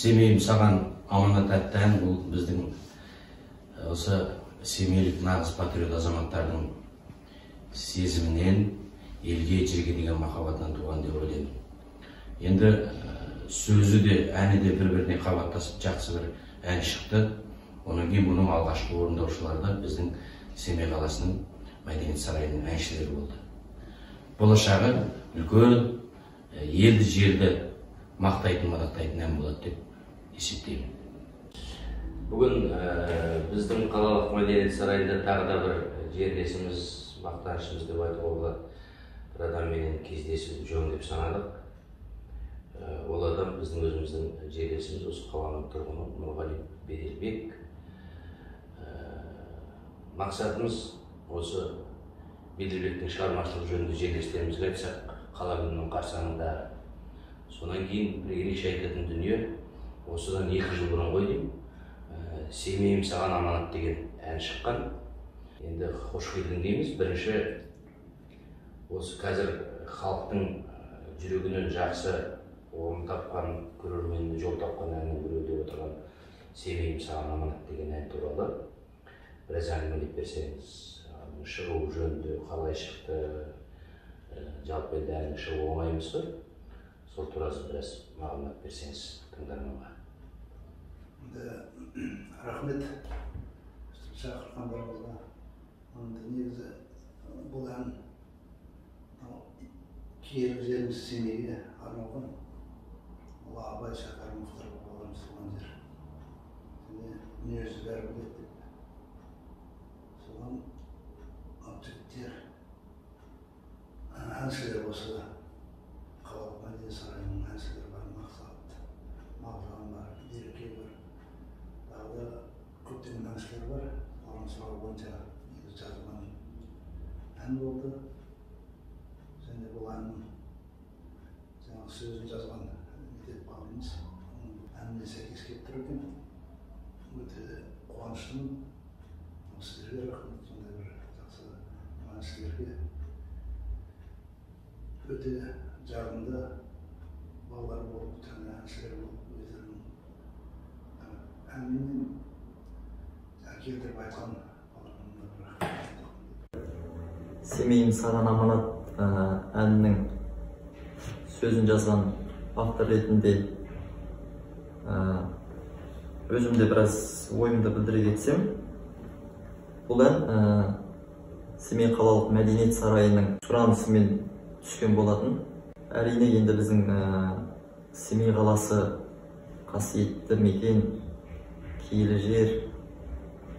семейім саған аманат атты ән бұл біздің осы семейлік нағыз патриот азаматтардың сезімінен елге жерге деген махаббатынан туған деп ойлаймын. Енді сөзі де әні де бір біріне қабаттасып жақсы бір ән шықты. Одан кейін бұның алғашқы орындаушылары да біздің семей қаласының мәдениет сарайының әншілері болды. Болашағы үлкен елді жерді мақтайтын мадақтайтын ән болады деп есептеймін. Бүгін біздің қалалық мәдениет сарайында тағы да бір жерлесіміз мақтанышымыз деп айтуға болады. Бір адамменен кездесуді жөн деп санадық. Ол адам біздің өзіміздің жерлесіміз осы қаланың тұрғыны нұрғали беделбек. Мақсатымыз осы беделбектің шығармашылық жөнінде жерлестерімізге айтсақ қала күнінің қарсаңында содан кейін бір ерекше айтатын дүние осыдан екі жыл бұрын ғой деймін. Семейім саған аманат деген ән шыққан. Енді қош келдің дейміз. Бірінші осы қазір халықтың жүрегінен жақсы орын тапқан көрерменіне жол тапқан әннің біреуі деп отырған семейім саған аманат деген ән туралы біраз әңгімелеп берсеңіз шығу жөнінде қалай шықты жалпы енді әннің шығуы оңай емес қой. Сол туралы біраз мағлұмат берсеңіз тыңдарманға. Енді рахмет шақырғандарыңызға енді негізі бұл ән киелі жеріміз семейге арналған ол абай шәкәрімовтар бабаларымыз туған жер және дүниежүзі бәрі біледі деп соған жігіттер әншілер осы қалалық мәдениет сарайының әншілері бар мақсат мағжан бар берке бар тағы да көптеген әншілер бар соған сұрау бойынша негізі жазылған ән болды және бұл әннің жаңағы сөзін жазған медет бауырымыз әніне сәйкес келіп тұр екен өте қуаныштымын сіздерге рахмет сондай бір жақсы әншілерге өте жағымды балалар болып жаңа әншілер болып өздерінің әнменен келтіріп айтқан семейім саған аманат әнінің сөзін жазған автор ретінде өзімде біраз ойымды білдіре кетсем бұл ән семей қалалық мәдениет сарайының сұранысымен түскен болатын. Әрине енді біздің семей қаласы қасиетті мекен киелі жер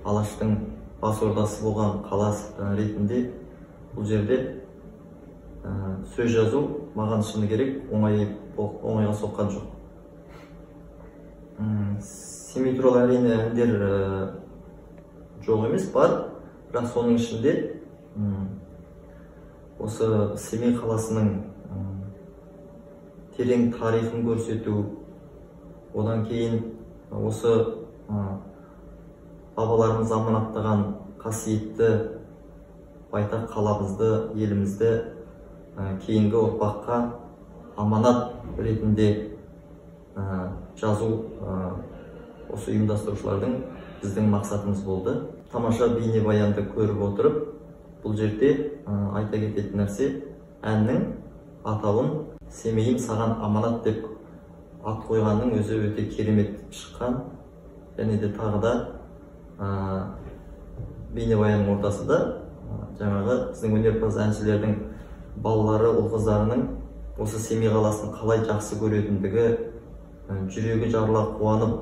алаштың бас ордасы болған қала ретінде бұл жерде сөз жазу маған шыны керек оңай оңайға соққан жоқ. Семей туралы әрине әндер жоқ емес бар. Бірақ соның ішінде осы семей қаласының терең тарихын көрсету одан кейін осы бабаларымыз аманаттаған қасиетті байтақ қаламызды елімізді кейінгі ұрпаққа аманат ретінде жазу осы ұйымдастырушылардың біздің мақсатымыз болды. Тамаша бейнебаянды көріп отырып бұл жерде айта кететін нәрсе әннің атауын семейім саған аманат деп ат қойғанның өзі өте керемет шыққан және де тағы да бейнебаянның ортасында жаңағы біздің өнерпаз әншілердің балалары ұл қыздарының осы семей қаласын қалай жақсы көретіндігі жүрегі жарыла қуанып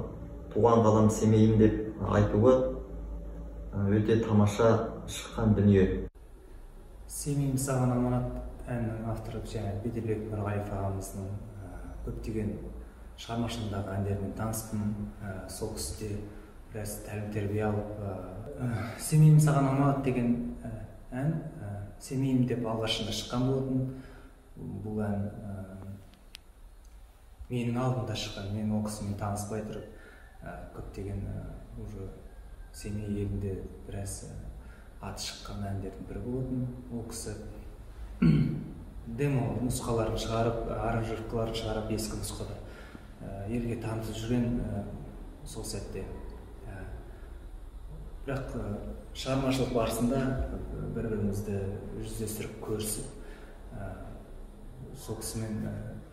туған қалам семейім деп айтуы өте тамаша шыққан дүние. Семейім саған аманат әнінің авторы жаңағы беделбек нұрғалиев ағамыздың көптеген шығармашылығындағы әндерімен таныспын сол кісіде біраз тәлім тәрбие алып семейім саған аманат деген ән семейім деп алғашында шыққан болатын бұл ән менің алдымда шыққан мен ол кісімен таныспай тұрып көптеген уже семей елінде біраз аты шыққан әндердің бірі болатын ол кісі демо нұсқаларын шығарып аранжировкаларын шығарып ескі нұсқада ә, елге танытып жүрген ә, сол сәтте. ә, бірақ шығармашылық барысында бір бірімізді жүздестіріп көрісіп сол кісімен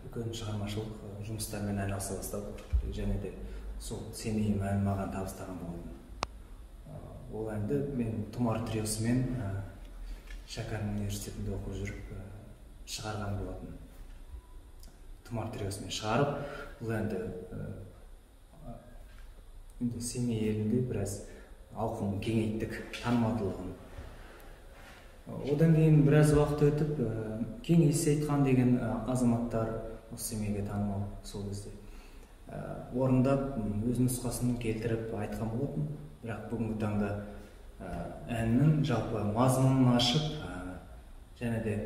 үлкен шығармашылық жұмыстармен айналыса бастадық. Және де сол семей әнін маған табыстаған болатын ол әнді мен тұмар триосымен шәкәрім университетінде оқып жүріп шығарған болатын тұмар триосымен шығарып бұл әнді енді семей елінде біраз ауқымын кеңейттік танымалдылығын. Одан кейін біраз уақыт өтіп ә, кеңес сейітхан деген ә, азаматтар осы семейге танымал сол кезде. Ә, орындап өз нұсқасын келтіріп айтқан болатын. Бірақ бүгінгі таңда ә, әннің жалпы мазмұнын ашып ә, және де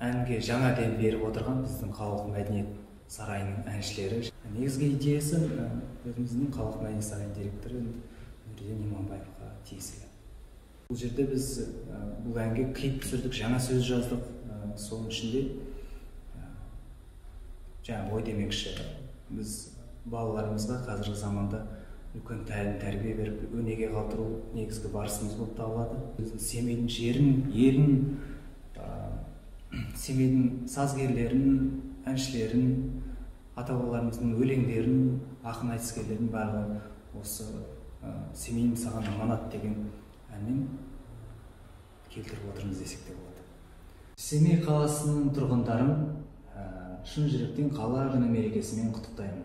әнге жаңа дем беріп отырған біздің қалалық мәдениет сарайының әншілері. Негізгі идеясы өзіміздің қалалық мәдениет сарайының директоры нұрден иманбаевқа тиесілі бұл жерде біз бұл әнге клип түсірдік жаңа сөз жаздық. Соның ішінде жаңағы ой демекші біз балаларымызға қазіргі заманда үлкен тәлім тәрбие беріп өнеге қалдыру негізгі барысымыз болып табылады. Біздің семейдің жерін елін ә, семейдің сазгерлерін әншілерін ата бабаларымыздың өлеңдерін ақын айтыскерлерін барлығын осы ә, саған аманат деген әнмен келтіріп отырмыз десек те болады. Семей қаласының тұрғындарын ә, шын жүректен қала күні мерекесімен құттықтаймын.